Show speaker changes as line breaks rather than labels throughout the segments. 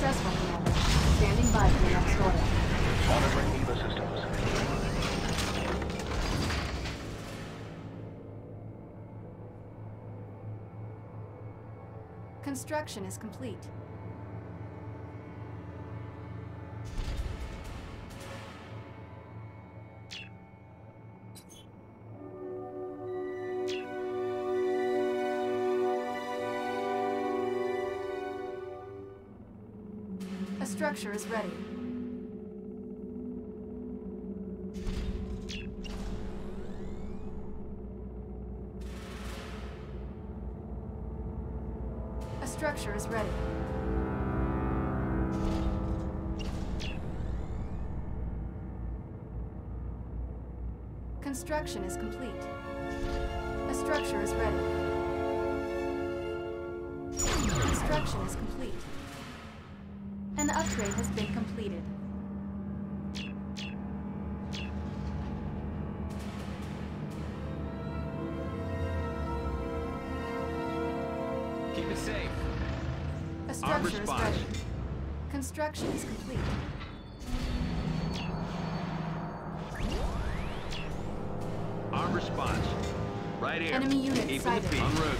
Successful, Commander. Standing by for the next order.
Monitoring.
Construction is complete. Structure is ready. A structure is ready. Construction is complete. A structure is ready. Construction is complete. An upgrade has been completed.
Keep it safe.
A structure is ready. Construction is complete.
Arm response. Right here.
Enemy unit
Keeping
sighted.
the. En route.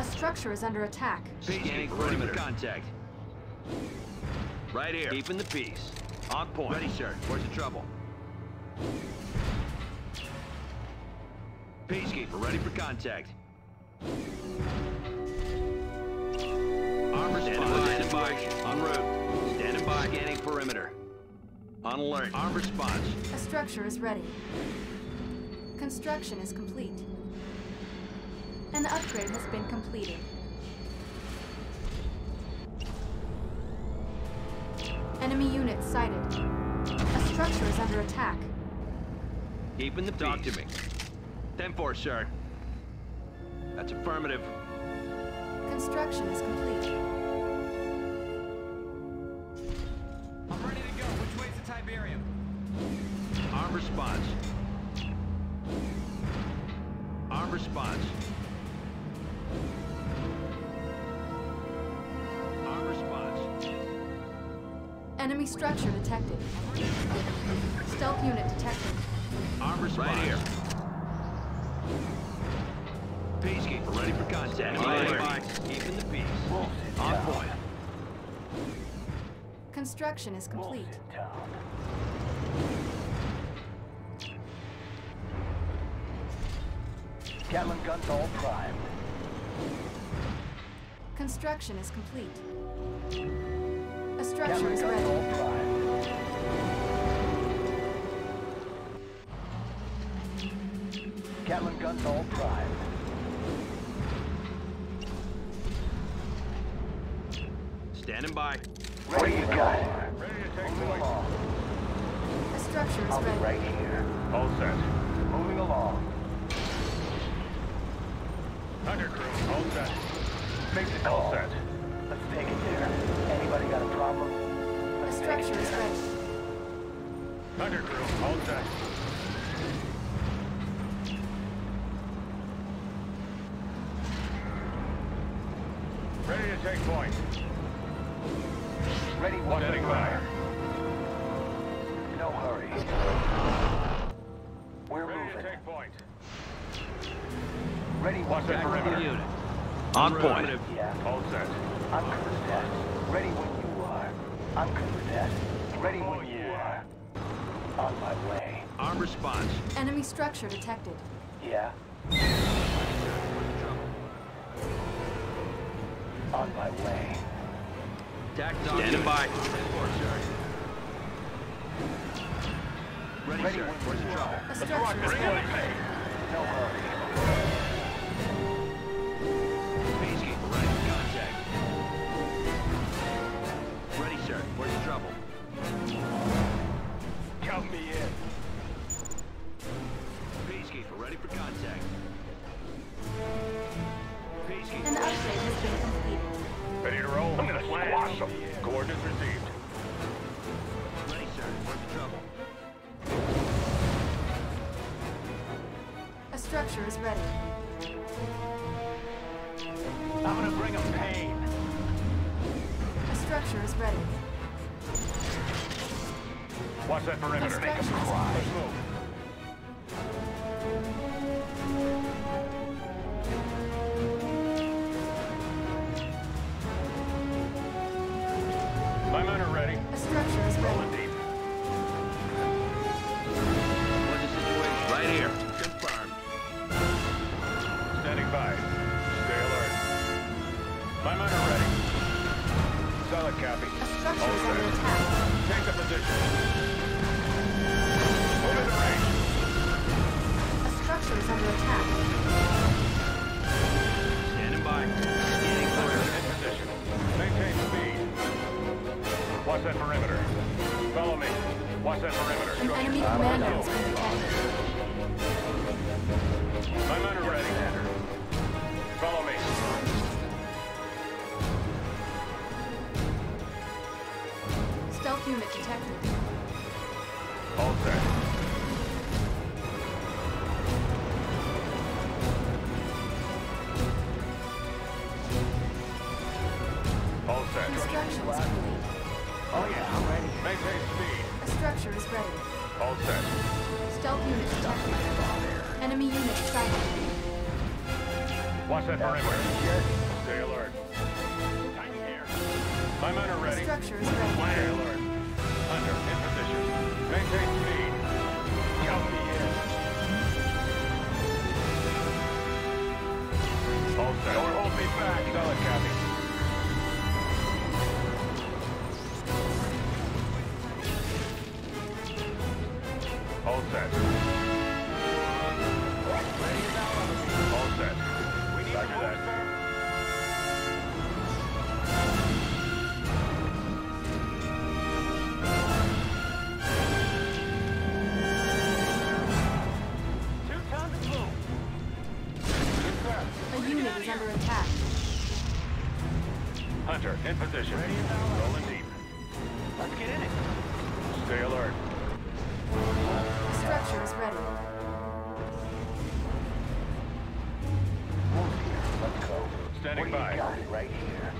A structure is under attack.
Scanning perimeter. Contact. Right here. Keeping the peace. On point. Ready, sir. Where's the trouble? Peacekeeper, ready for contact. Armor standing by. En route. Standing by. Scanning perimeter. On alert. Arm response.
A structure is ready. Construction is complete. An upgrade has been completed. Enemy unit sighted. A structure is under attack.
Keeping the peace. Talk to me. 10-4, sir. That's affirmative.
Construction is complete.
I'm ready to go. Which way's the Tiberium?
Arm response. Arm response.
Enemy structure detected. Stealth unit detected.
Arm response. Right here. Peacekeeper ready for contact. Right Keeping the peace. On point.
Construction is complete.
Gatling guns all primed.
Construction is complete. A structure is ready.
all. Gatling guns all primed.
Standing by.
Ready to go.
Ready to take
Moving
point.
along.
A structure is
I'll be
ready.
right here.
All set.
Moving along.
Thunder crew, all set.
Make the call.
All set.
Let's take it there. Anybody got a problem?
A structure is
there.
ready.
Thunder crew, all set. Ready to take point.
Ready one
Standing by.
No hurry. We're
Ready to
moving.
take point.
Ready one
Watch that perimeter.
unit. On point.
Yeah.
All set.
I'm good with that. Ready when you are. I'm good with that. Ready when oh, you are. On my way.
Arm response.
Enemy structure detected.
Yeah. On my way.
Tact Standing by. Ready,
Ready
sir.
when
Where's
you
the trouble?
A structure is ready.
No hurry.
Coordinates received.
Ready, sir. Where's the trouble?
A structure is ready.
I'm gonna bring pain.
A structure is ready.
Watch that perimeter.
Construction is
Let's copy.
A structure
All
is under
set.
attack.
Take the position. Move into range.
A structure is under attack.
Standing by. Scanning
Fire
perimeter.
in position. Maintain speed. Watch that perimeter. Follow me. Watch that perimeter.
An enemy commander has been detected.
Ready. All set.
Stealth unit detected. Enemy unit sighted.
Watch that perimeter. Stay alert. Here. My men are ready.
structure is ready.
Stay alert. Hunter, in position. Maintain speed. Copy in. All set. Don't hold me back. Solid copy. All set. All set. Roger that. Two tons boom.
A unit is under attack.
Hunter, in position. By.
you got right here?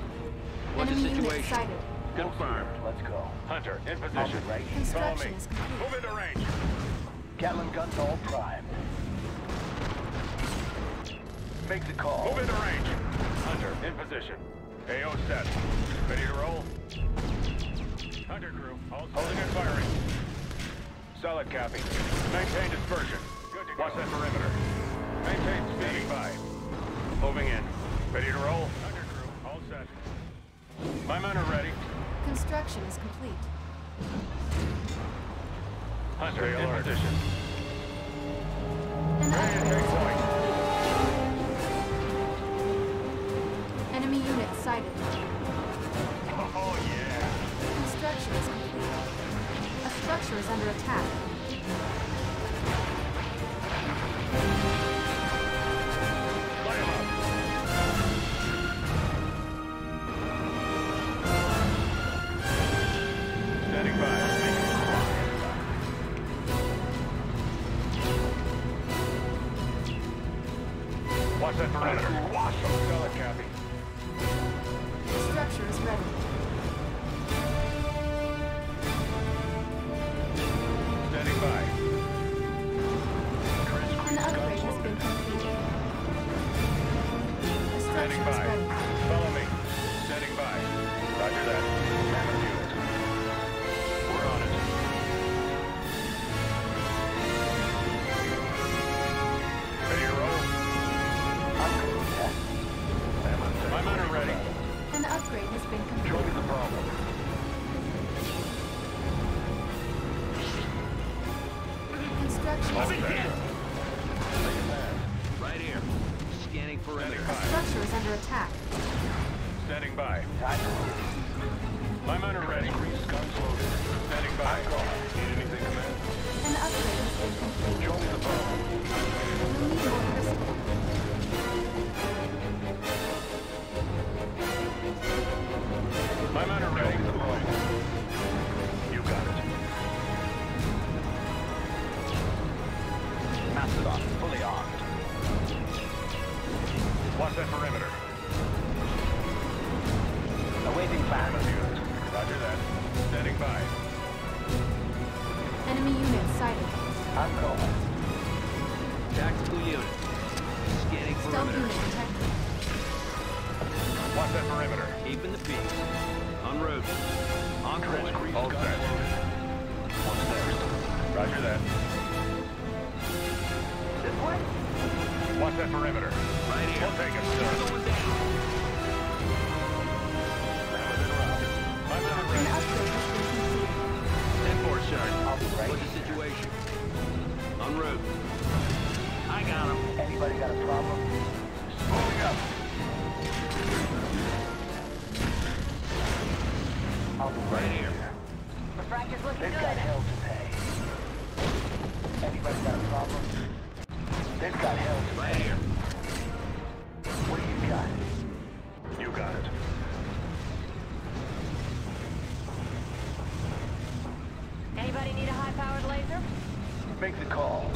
What's the
Enemy unit
situation?
sighted.
Confirmed.
Let's go.
Hunter, in position.
right here.
Follow me.
is.
Move into range.
Gatling guns all primed. Make the call.
Move into range. Hunter, in position. AO set. Ready to roll? Hunter crew, all holding and firing. Solid copy. Maintain dispersion. Good to go. Watch that perimeter. Maintain speed. by. Moving in. Ready to roll? Hunter crew, all set. My men are ready.
Construction is complete.
Hunter, in position.
An
Ready
upgrade
take
is
point.
ready. Enemy unit sighted.
Oh, yeah.
Construction is complete. A structure is under attack.
Watch that perimeter. Them. Solid copy.
The structure is ready. Been
Show me the problem.
Construction
All
is
Right here. Scanning perimeter.
Standing
structure is under attack.
Standing by.
Time to move.
My men are ready. Standing by.
Enemy unit sighted.
I'm calling.
Tactical unit. Scanning
Stealth
perimeter.
unit detected.
Watch that perimeter.
Keeping the peace. En route. On course.
All set. One stairs. Roger that.
This way?
Watch that perimeter.
Right here.
One
Make the call.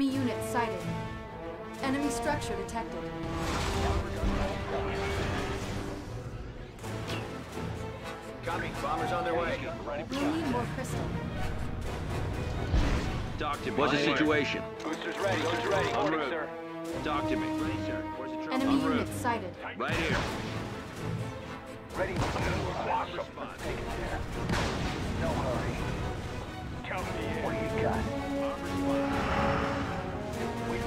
Enemy unit sighted. Enemy structure detected.
Copy. Bombers on their way.
We need more crystal.
Dock to me. What's the situation?
Boosters ready. Boosters ready.
Order,
sir.
Dock to me. Ready, sir. Where's the truck?
Enemy unit sighted.
Right here.
Ready.
Watch them.
Take it there. No hurry.
Tell me
what you got.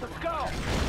Let's go!